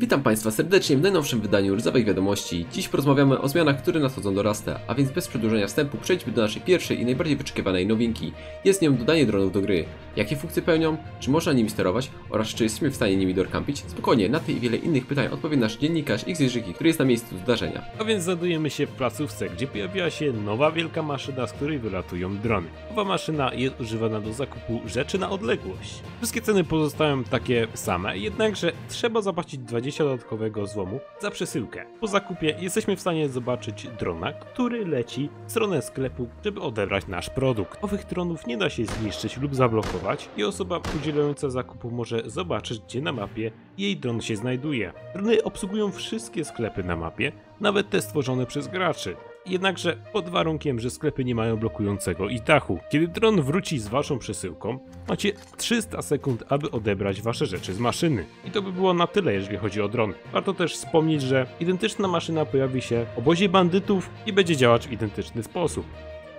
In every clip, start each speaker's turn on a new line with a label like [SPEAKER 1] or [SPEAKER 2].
[SPEAKER 1] Witam Państwa serdecznie w najnowszym wydaniu Rdzawej Wiadomości. Dziś porozmawiamy o zmianach, które nadchodzą do Rasta, a więc bez przedłużenia wstępu przejdźmy do naszej pierwszej i najbardziej wyczekiwanej nowinki. Jest nią dodanie dronów do gry. Jakie funkcje pełnią, czy można nimi sterować oraz czy jesteśmy w stanie nimi dorkampić? Spokojnie, na te i wiele innych pytań odpowie nasz dziennikarz XJrzyki, który jest na miejscu zdarzenia.
[SPEAKER 2] A więc znajdujemy się w placówce, gdzie pojawiła się nowa wielka maszyna, z której wylatują drony. Nowa maszyna jest używana do zakupu rzeczy na odległość. Wszystkie ceny pozostają takie same, jednakże trzeba zapłacić 20 dodatkowego złomu za przesyłkę. Po zakupie jesteśmy w stanie zobaczyć drona, który leci w stronę sklepu, żeby odebrać nasz produkt. Owych dronów nie da się zniszczyć lub zablokować i osoba udzielająca zakupu może zobaczyć, gdzie na mapie jej dron się znajduje. Drony obsługują wszystkie sklepy na mapie, nawet te stworzone przez graczy. Jednakże pod warunkiem, że sklepy nie mają blokującego ich dachu. Kiedy dron wróci z waszą przesyłką, macie 300 sekund, aby odebrać wasze rzeczy z maszyny. I to by było na tyle, jeżeli chodzi o dron. Warto też wspomnieć, że identyczna maszyna pojawi się w obozie bandytów i będzie działać w identyczny sposób.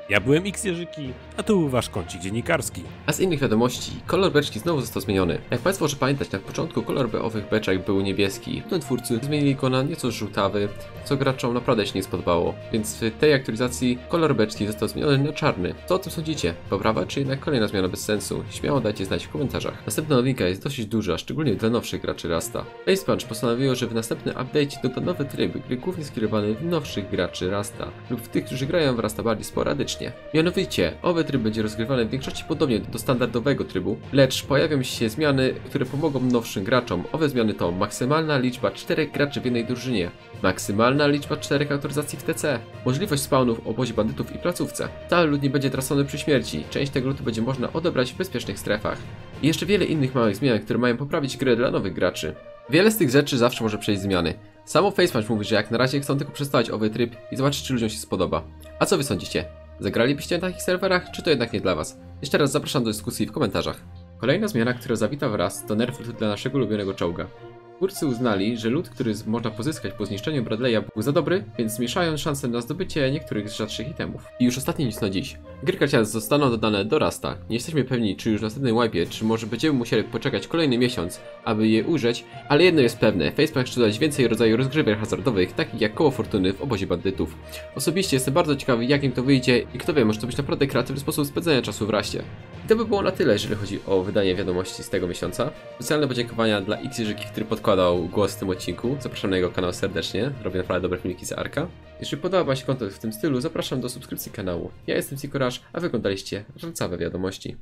[SPEAKER 2] Ja byłem X Jerzyki, a tu wasz kącik dziennikarski.
[SPEAKER 1] A z innych wiadomości, kolor beczki znowu został zmieniony. Jak Państwo może pamiętać, na początku kolor owych beczek był niebieski. Potem twórcy zmienili go na nieco żółtawy, co graczom naprawdę się nie spodobało. Więc w tej aktualizacji kolor beczki został zmieniony na czarny. Co o tym sądzicie? Poprawa czy jednak kolejna zmiana bez sensu? Śmiało dajcie znać w komentarzach. Następna nowinka jest dosyć duża, szczególnie dla nowszych graczy Rasta. Ace Punch postanowiło, że w następnym update doda nowy tryb, gry głównie skierowany w nowszych graczy Rasta lub w tych, którzy grają w Rasta bardziej sporadycznie. Mianowicie, owy tryb będzie rozgrywany w większości podobnie do standardowego trybu, lecz pojawią się zmiany, które pomogą nowszym graczom. Owe zmiany to maksymalna liczba 4 graczy w jednej drużynie, maksymalna liczba 4 autoryzacji w TC, możliwość spawnów w obozie bandytów i placówce. Cały lud nie będzie tracony przy śmierci, część tego ludu będzie można odebrać w bezpiecznych strefach. I jeszcze wiele innych małych zmian, które mają poprawić grę dla nowych graczy. Wiele z tych rzeczy zawsze może przejść zmiany. Samo Facepunch mówi, że jak na razie chcą tylko przetestować owy tryb i zobaczyć, czy ludziom się spodoba. A co wy sądzicie? Zagralibyście na takich serwerach, czy to jednak nie dla was? Jeszcze raz zapraszam do dyskusji w komentarzach. Kolejna zmiana, która zawita wraz, to nerf dla naszego ulubionego czołga. Twórcy uznali, że lód, który można pozyskać po zniszczeniu Bradley'a był za dobry, więc zmniejszają szanse na zdobycie niektórych z rzadszych itemów. I już ostatni news na dziś. Gry karciane zostaną dodane do Rasta. Nie jesteśmy pewni, czy już w następnym wipe, czy może będziemy musieli poczekać kolejny miesiąc, aby je użyć, ale jedno jest pewne, Facepack chce dodać więcej rodzaju rozgrywek hazardowych, takich jak koło fortuny w obozie bandytów. Osobiście jestem bardzo ciekawy, jak im to wyjdzie i kto wie, może to być naprawdę kreatywny sposób spędzania czasu w Raście. I to by było na tyle, jeżeli chodzi o wydanie wiadomości z tego miesiąca. Specjalne podziękowania dla X który podkładał głos w tym odcinku. Zapraszam na jego kanał serdecznie, robi naprawdę dobre filmiki z Arka. Jeżeli podoba się kontent w tym stylu, zapraszam do subskrypcji kanału. Ja jestem Sikorasz, a Wy oglądaliście Ręcawe Wiadomości.